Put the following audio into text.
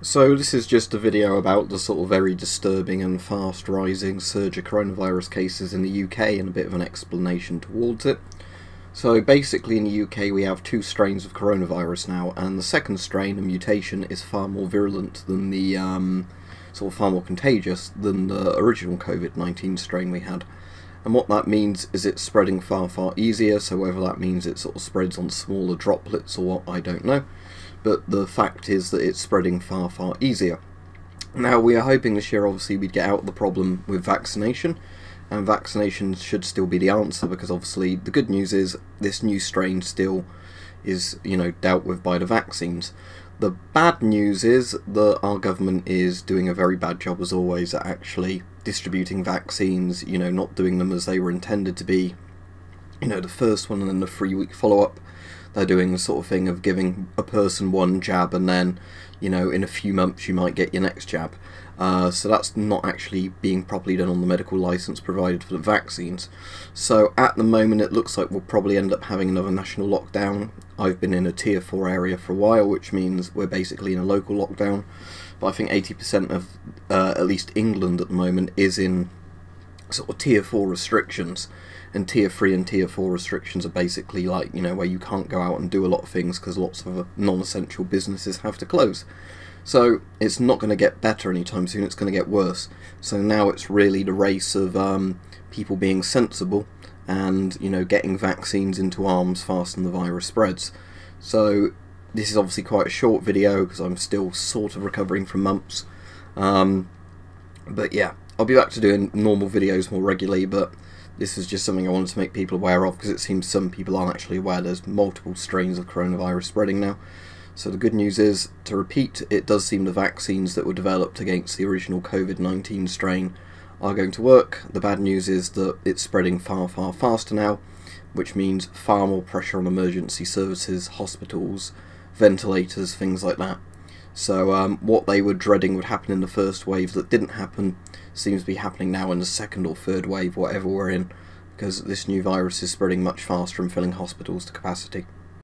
So this is just a video about the sort of very disturbing and fast rising surge of coronavirus cases in the UK and a bit of an explanation towards it. So basically in the UK we have two strains of coronavirus now and the second strain, a mutation, is far more virulent than the, um, sort of far more contagious than the original COVID-19 strain we had. And what that means is it's spreading far far easier, so whether that means it sort of spreads on smaller droplets or what, I don't know but the fact is that it's spreading far, far easier. Now, we are hoping this year, obviously, we'd get out of the problem with vaccination, and vaccination should still be the answer because, obviously, the good news is this new strain still is, you know, dealt with by the vaccines. The bad news is that our government is doing a very bad job, as always, at actually distributing vaccines, you know, not doing them as they were intended to be. You know, the first one and then the three week follow up they're doing the sort of thing of giving a person one jab and then, you know, in a few months you might get your next jab. Uh, so that's not actually being properly done on the medical license provided for the vaccines. So at the moment it looks like we'll probably end up having another national lockdown. I've been in a tier 4 area for a while, which means we're basically in a local lockdown. But I think 80% of uh, at least England at the moment is in sort of tier 4 restrictions and tier 3 and tier 4 restrictions are basically like you know where you can't go out and do a lot of things because lots of non-essential businesses have to close. So it's not going to get better anytime soon it's going to get worse. So now it's really the race of um, people being sensible and you know getting vaccines into arms fast and the virus spreads. So this is obviously quite a short video because I'm still sort of recovering from mumps. Um, but yeah I'll be back to doing normal videos more regularly but this is just something I wanted to make people aware of because it seems some people aren't actually aware there's multiple strains of coronavirus spreading now. So the good news is, to repeat, it does seem the vaccines that were developed against the original COVID-19 strain are going to work. The bad news is that it's spreading far, far faster now, which means far more pressure on emergency services, hospitals, ventilators, things like that. So um, what they were dreading would happen in the first wave that didn't happen seems to be happening now in the second or third wave, whatever we're in, because this new virus is spreading much faster and filling hospitals to capacity.